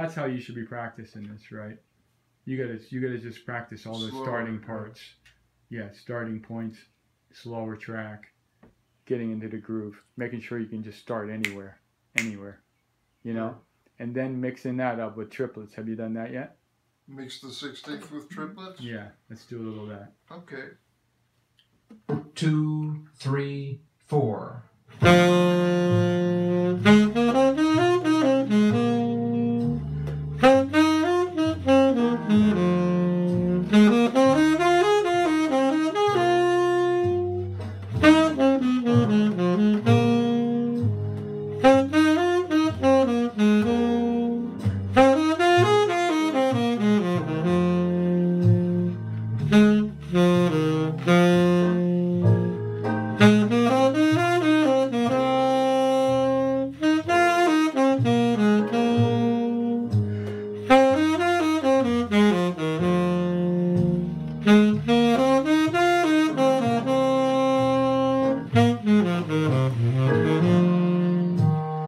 That's how you should be practicing this, right? You gotta you gotta just practice all the Slower, starting yeah. parts. Yeah, starting points, slower track, getting into the groove, making sure you can just start anywhere, anywhere, you know, and then mixing that up with triplets. Have you done that yet? Mix the 16th with triplets? Yeah, let's do a little of that. Okay. Two, three, four. Mm-hmm.